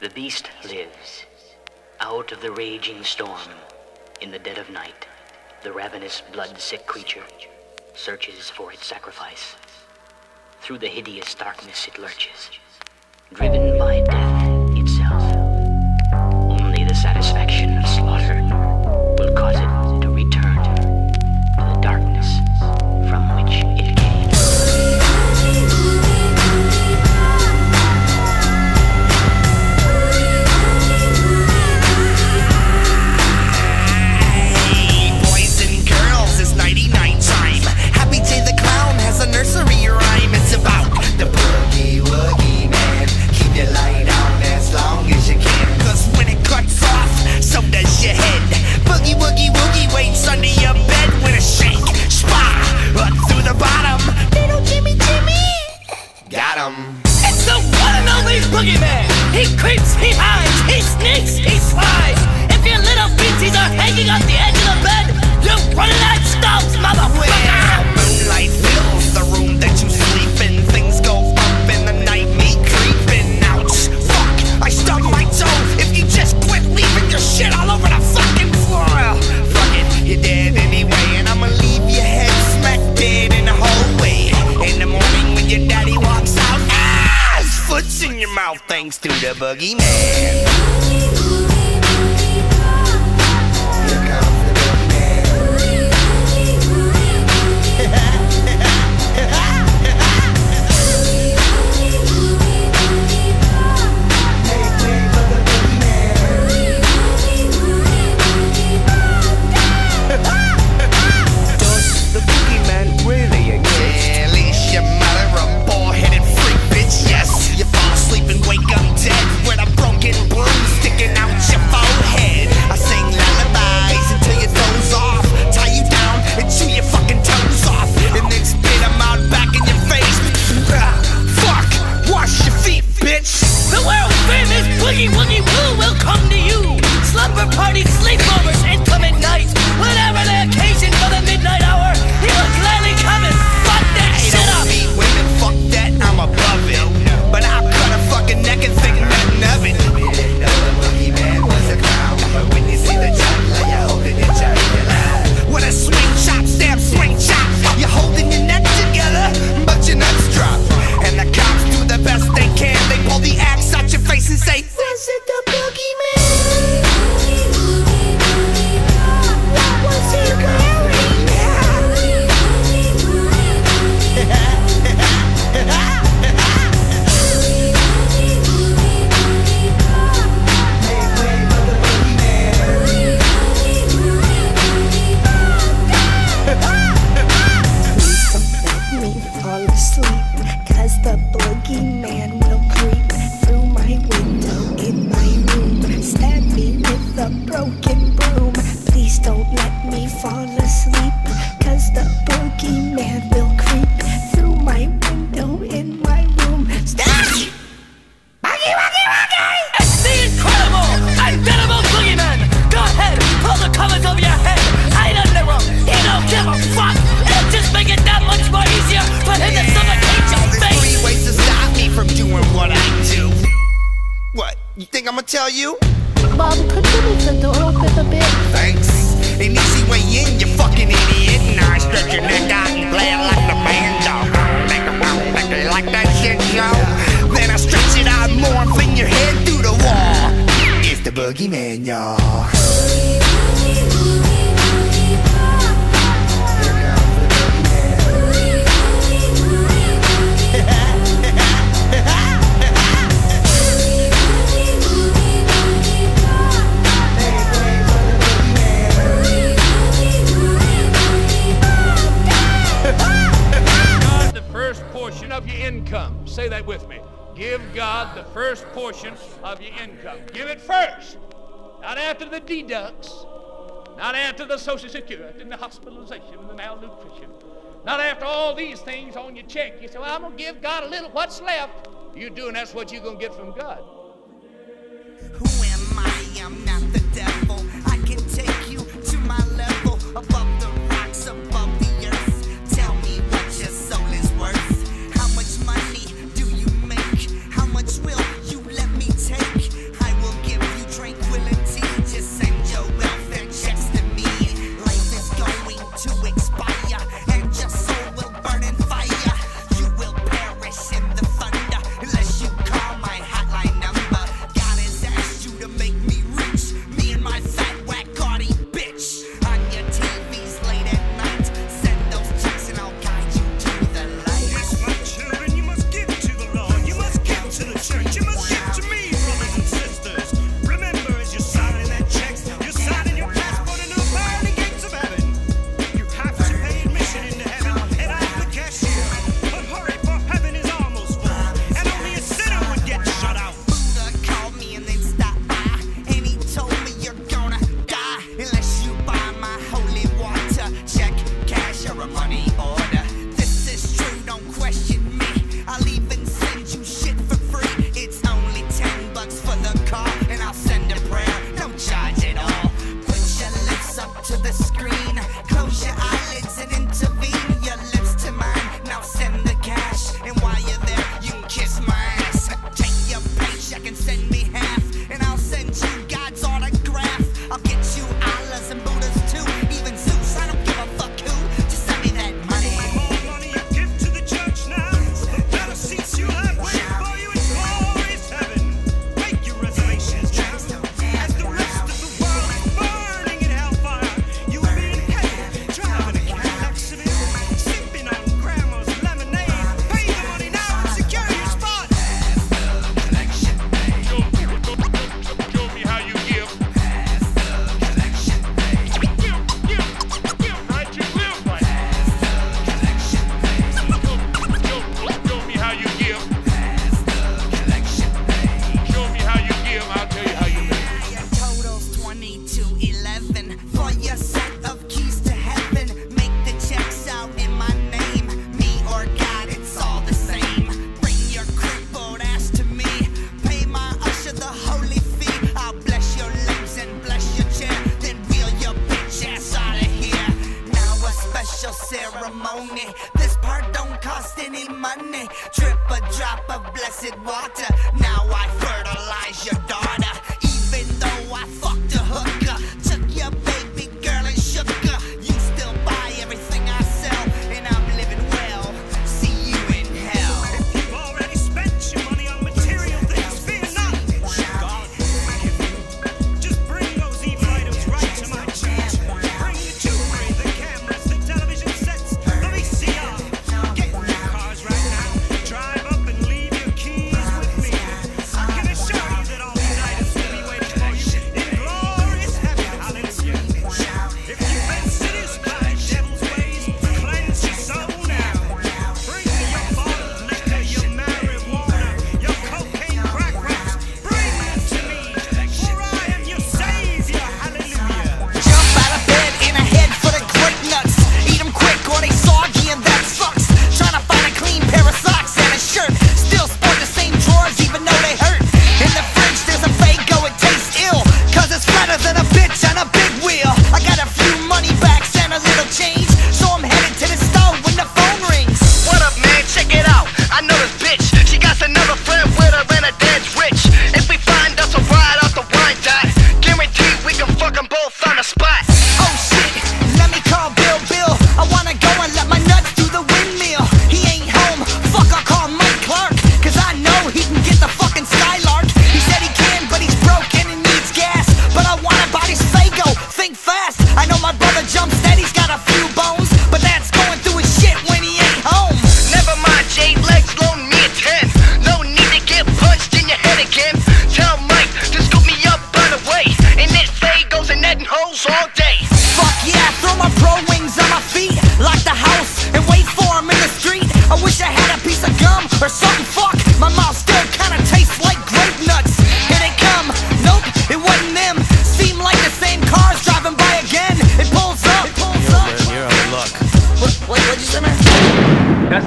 The beast lives. Out of the raging storm, in the dead of night, the ravenous, blood-sick creature searches for its sacrifice. Through the hideous darkness it lurches, driven boogeyman. sleep. 여기 매녀 portion of your income. Say that with me. Give God the first portion of your income. Give it first, not after the deducts, not after the Social Security and the hospitalization and the malnutrition, not after all these things on your check. You say, well, I'm going to give God a little. What's left? You do, and that's what you're going to get from God. Who am I? I'm not the devil. I can take you to my level above.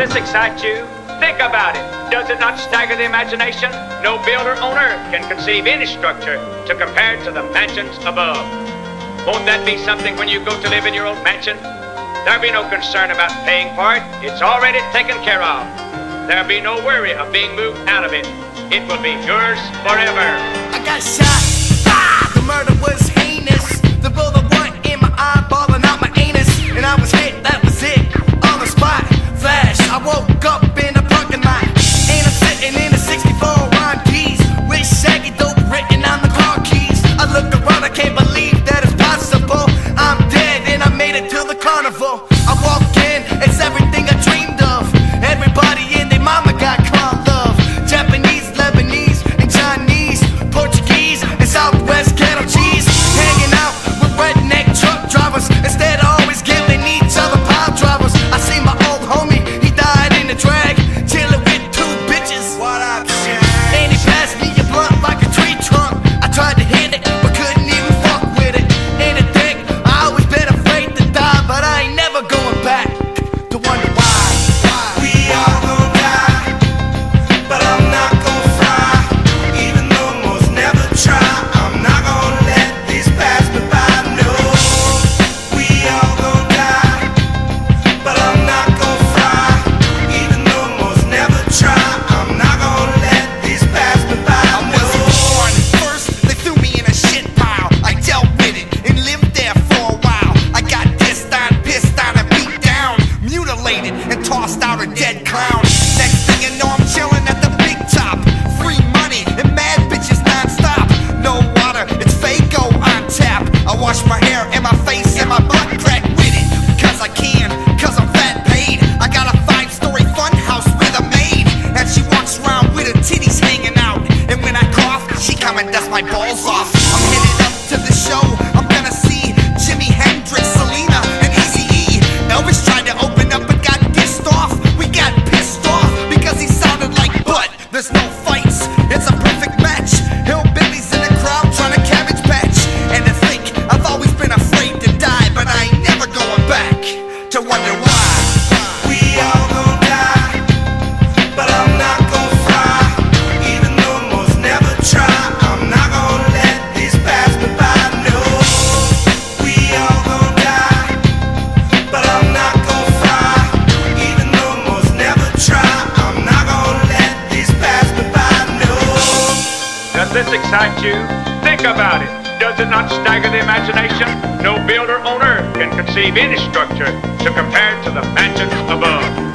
this excite you? Think about it. Does it not stagger the imagination? No builder on earth can conceive any structure to compare to the mansions above. Won't that be something when you go to live in your old mansion? There'll be no concern about paying for it. It's already taken care of. There'll be no worry of being moved out of it. It will be yours forever. I got shot. Ah! The murder was heinous. The bullet went in my eyeball and out my anus. And I was hit that my balls You? Think about it. Does it not stagger the imagination? No builder on earth can conceive any structure to compare to the mansions above.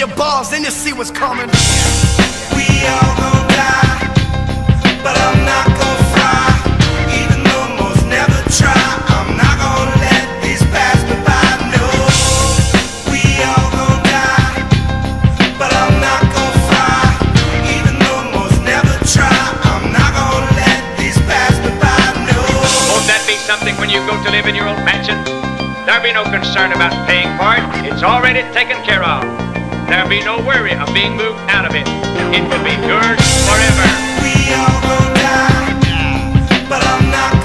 Your balls, and you'll see what's coming. We all gon' die, but I'm not gon' fry. Even though most never try, I'm not gonna let this pass me by. No, we all gon' die, but I'm not gon' fry. Even though most never try, I'm not gonna let this pass me by. No. Won't that be something when you go to live in your own mansion? There'll be no concern about paying for it. It's already taken care of. There'll be no worry of being moved out of it. It will be yours forever. We all gon' die, but I'm not